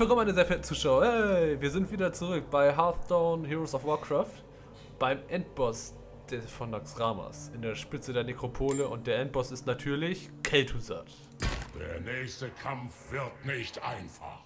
willkommen, meine sehr verehrten Zuschauer. Hey, wir sind wieder zurück bei Hearthstone Heroes of Warcraft. Beim Endboss von Naxxramas in der Spitze der Nekropole. Und der Endboss ist natürlich Kel'Thuzad. Der nächste Kampf wird nicht einfach.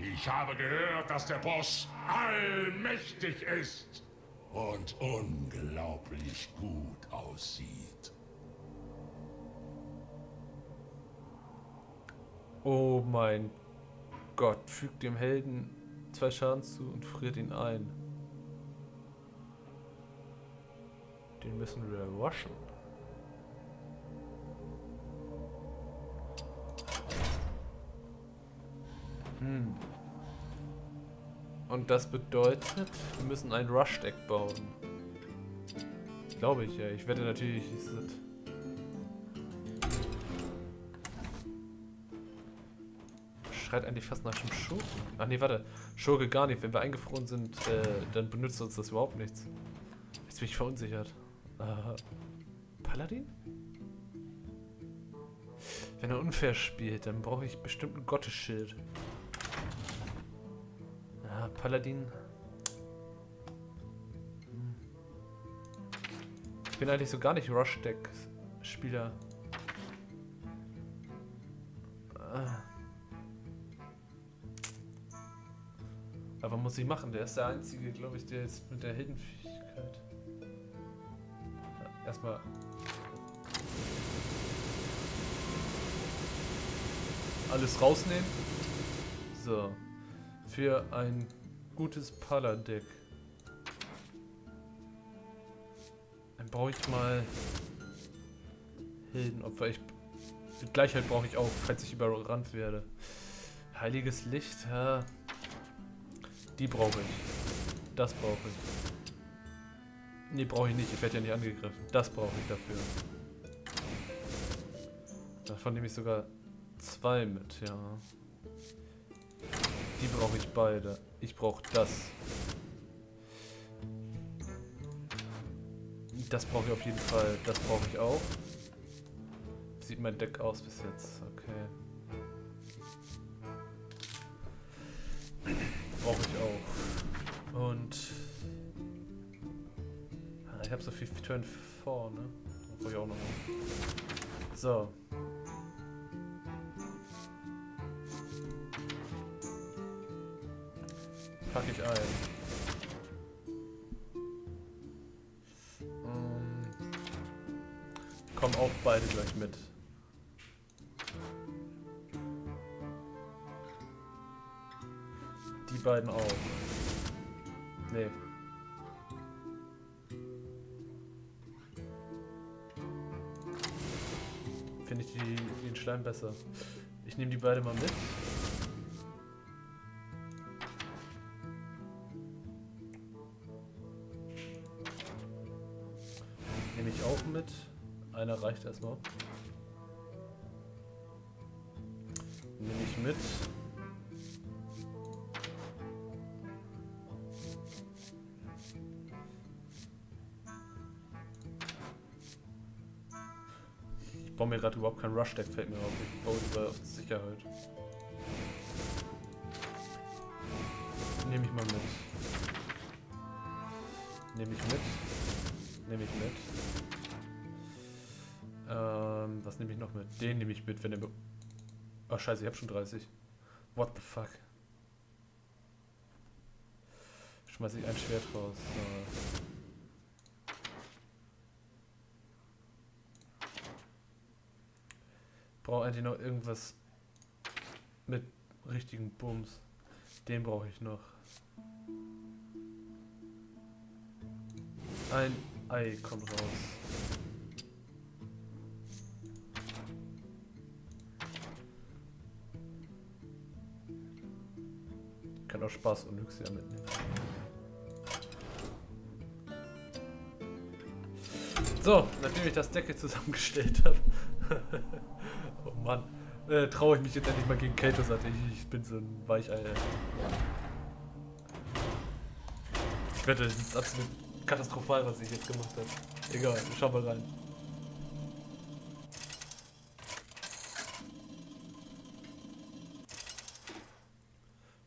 Ich habe gehört, dass der Boss allmächtig ist und unglaublich gut aussieht. Oh mein Gott, fügt dem Helden zwei Schaden zu und friert ihn ein. Den müssen wir waschen. Hm. Und das bedeutet, wir müssen ein Rush-Deck bauen. Glaube ich ja. Ich werde natürlich... Schreit eigentlich fast nach dem Schurken. Ach nee, warte. Schurke gar nicht. Wenn wir eingefroren sind, äh, dann benutzt uns das überhaupt nichts. Jetzt bin ich verunsichert. Äh, Paladin? Wenn er unfair spielt, dann brauche ich bestimmt ein Gottesschild. Ja, Paladin. Hm. Ich bin eigentlich so gar nicht Rush-Deck-Spieler. Muss ich machen, der ist der Einzige, glaube ich, der jetzt mit der Heldenfähigkeit. Ja, erstmal. Alles rausnehmen. So für ein gutes Pala-Deck. Dann brauche ich mal Heldenopfer. Ich, Gleichheit brauche ich auch, falls ich überrannt werde. Heiliges Licht, ja. Die brauche ich. Das brauche ich. Nee, brauche ich nicht. Ich werde ja nicht angegriffen. Das brauche ich dafür. Davon nehme ich sogar zwei mit, ja. Die brauche ich beide. Ich brauche das. Das brauche ich auf jeden Fall. Das brauche ich auch. Sieht mein Deck aus bis jetzt. Okay. Brauche ich auch. Und... Ah, ich habe so viel Turn 4, ne? Brauche ich auch noch. So. packe ich ein. Ähm, kommen auch beide gleich mit. Beiden auch. Nee. Finde ich die, den Schleim besser. Ich nehme die beide mal mit. mit. Einer reicht erstmal. Nehme ich mit. Mir gerade überhaupt kein Rush-Deck, fällt mir auf. Ich baue über auf Sicherheit. Nehme ich mal mit. Nehme ich mit. Nehme ich mit. Ähm, was nehme ich noch mit? Den nehme ich mit, wenn er... Oh scheiße, ich habe schon 30. What the fuck? Schmeiße ich ein Schwert raus. So. Brauche eigentlich noch irgendwas mit richtigen Bums. Den brauche ich noch. Ein Ei kommt raus. kann auch Spaß und Lyxia mitnehmen. So, nachdem ich das Decke zusammengestellt habe. oh Mann. Äh, traue ich mich jetzt endlich mal gegen Kato, sagte ich. Ich bin so ein Weichei. Ich wette, das ist absolut katastrophal, was ich jetzt gemacht habe. Egal, schau mal rein.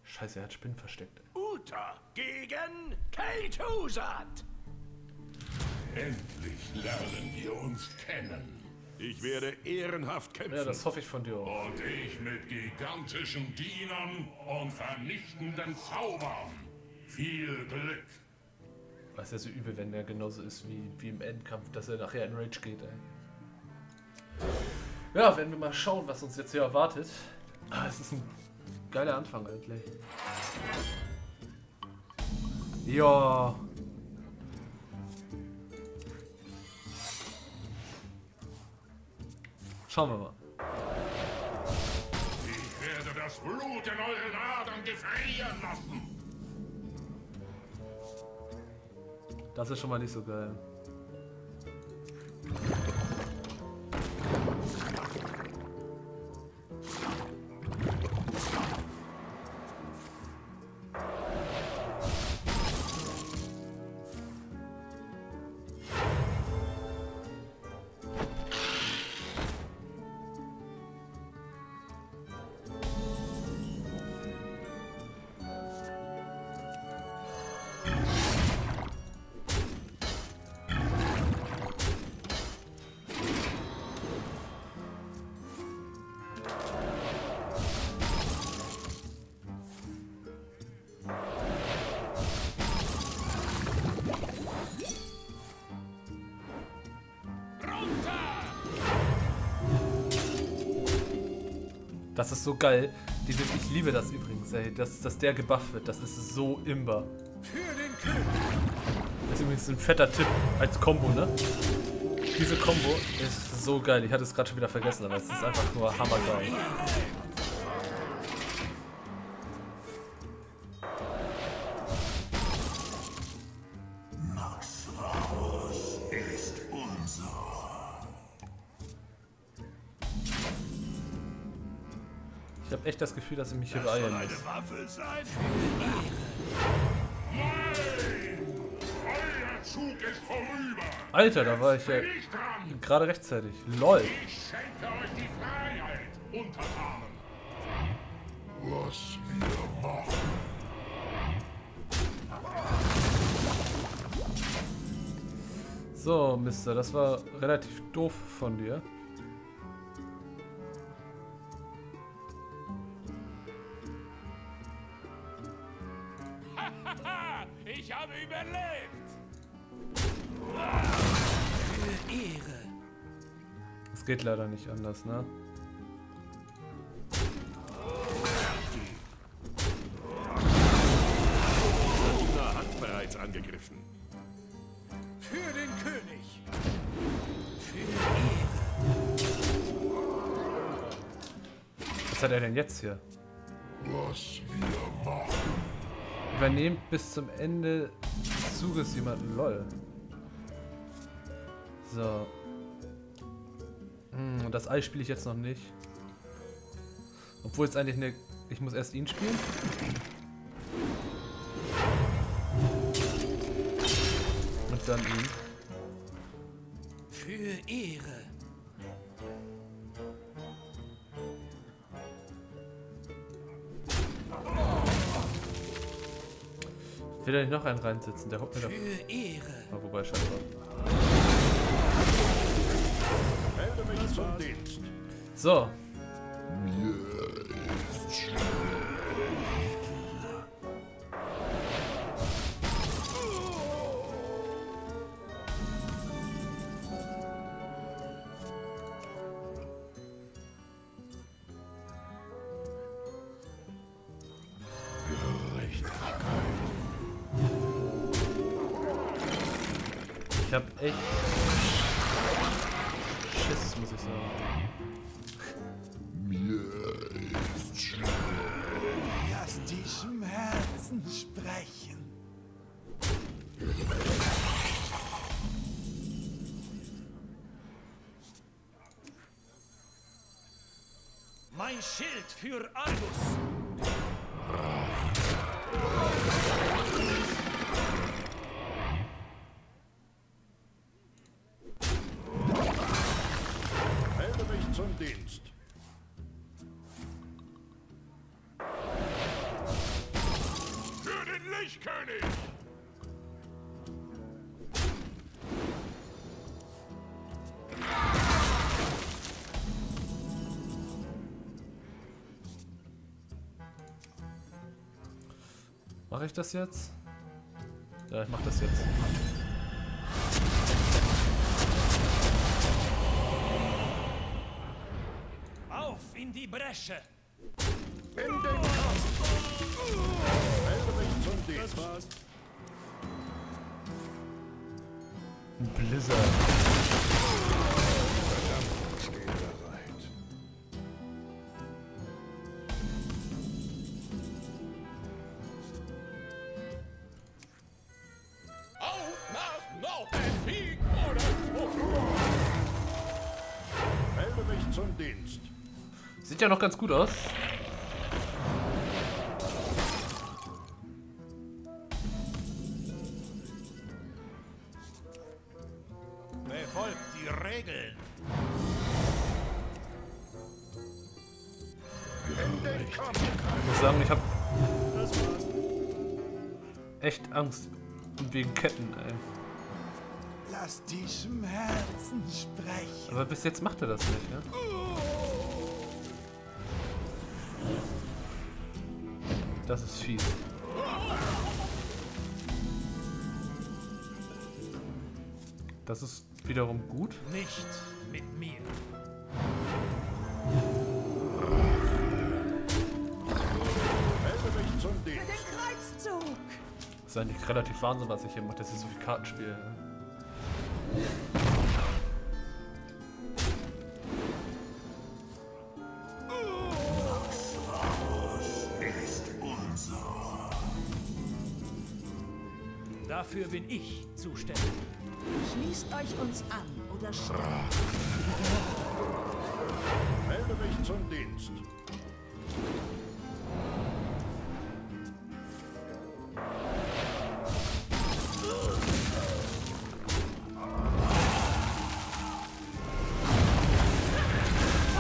Scheiße, er hat Spinnen versteckt. Uta gegen Kel'Thuzad. Endlich lernen wir uns kennen. Ich werde ehrenhaft kämpfen. Ja, das hoffe ich von dir auch. Und ich mit gigantischen Dienern und vernichtenden Zaubern. Viel Glück. Was ja so übel, wenn der genauso ist wie, wie im Endkampf, dass er nachher in Rage geht, ey. Ja, werden wir mal schauen, was uns jetzt hier erwartet. Ah, es ist ein geiler Anfang eigentlich. Ja. Schauen wir mal. Ich werde das Blut in euren Adern gefrieren lassen. Das ist schon mal nicht so geil. Das ist so geil. Diese, ich liebe das übrigens, ey. Dass, dass der gebufft wird. Das ist so imber. Das ist übrigens ein fetter Tipp als Combo, ne? Diese Combo ist so geil. Ich hatte es gerade schon wieder vergessen, aber es ist einfach nur hammergeil. Ich habe echt das Gefühl, dass ich mich hier beeilen muss. Eine Waffe sein? Nein! Euer Zug ist vorüber. Alter, da war ich ja gerade rechtzeitig. LOL. Ich schenke euch die Freiheit, Untertanen. Was wir machen. So, Mister, das war relativ doof von dir. Es geht leider nicht anders, ne? Luna hat bereits angegriffen. Für den König. Was hat er denn jetzt hier? Was wir machen. Übernehmt bis zum Ende des Zuges jemanden. LOL. So. Hm, das Ei spiele ich jetzt noch nicht. Obwohl es eigentlich eine... Ich muss erst ihn spielen. Und dann ihn. Für Ehre. Will er nicht noch einen reinsetzen? Der hockt mir da... Für Ehre. Ah, wobei, scheinbar. Melde mich zum Dienst. So. Ich Muss ich sagen. Lass die Schmerzen sprechen. Mein Schild für Argus. Dienst. Für den Lichtkönig! Mache ich das jetzt? Ja, ich mache das jetzt. Auf in die Bresche! In den Kampf! Melde mich zum Dienst. Ein Blizzard. Steht bereit. Auf nach Norden, Sieg oder Tod! Melde mich zum Dienst. Sieht ja noch ganz gut aus. Befolgt die Regeln! Ich muss sagen, ich habe echt Angst wegen Ketten, ey. Lass die Schmerzen sprechen. Aber bis jetzt macht er das nicht, ne? Das ist fies. Das ist wiederum gut. Nicht mit mir! Das ist eigentlich relativ Wahnsinn, was ich hier mache, dass ich so viel Karten Dafür bin ich zuständig. Schließt euch uns an oder sterbt. Melde mich zum Dienst.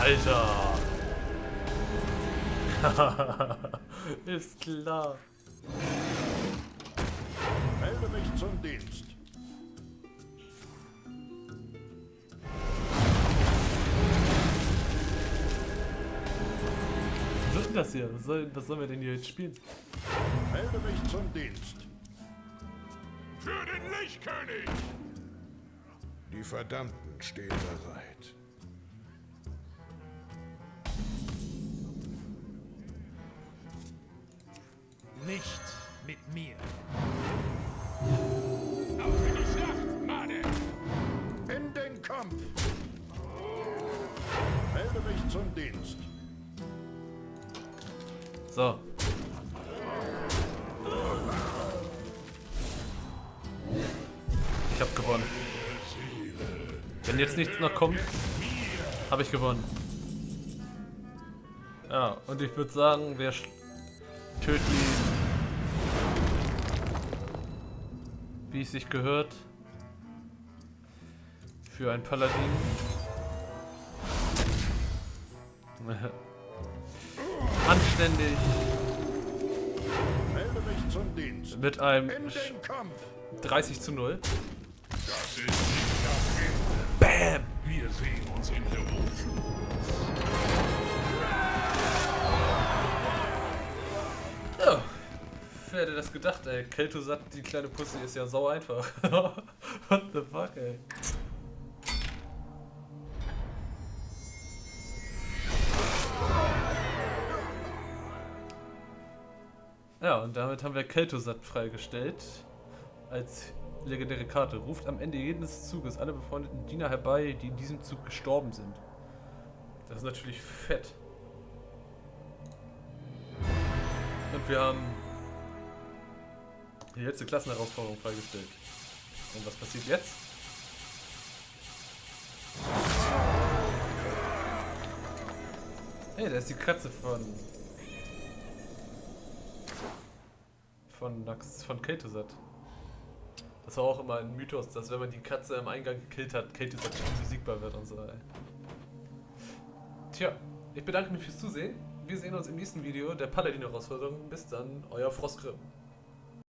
Alter! ist klar. Melde mich zum Dienst. Was ist denn das hier? Was, soll, was sollen wir denn hier jetzt spielen? Melde mich zum Dienst. Für den Lichtkönig! Die Verdammten stehen bereit. Nicht mit mir! Auf in die Schlacht, Made! In den Kampf! Melde mich zum Dienst. So. Ich hab gewonnen. Wenn jetzt nichts noch kommt, habe ich gewonnen. Ja, und ich würde sagen, wir töten Wie es sich gehört. Für ein Paladin. Anständig. Melde mich zum Dienst. Mit einem In Sch- den Kampf! 30 zu 0. Das ist nicht das Ende. Bam! Wir sehen uns in der Ocean. Wer hätte das gedacht, ey? Keltosat, die kleine Pussy, ist ja sau einfach. What the fuck, ey? Ja, und damit haben wir Keltosat freigestellt. Als legendäre Karte. Ruft am Ende jedes Zuges alle befreundeten Diener herbei, die in diesem Zug gestorben sind. Das ist natürlich fett. Und wir haben die letzte Klassenherausforderung freigestellt. Und was passiert jetzt? Hey, da ist die Katze von. Von Nax, von Keltosat. Das war auch immer ein Mythos, dass wenn man die Katze im Eingang gekillt hat, Keltosat unbesiegbar wird und so. Ey. Tja, ich bedanke mich fürs Zusehen. Wir sehen uns im nächsten Video der Paladin-Herausforderung. Bis dann, euer Frostgrim.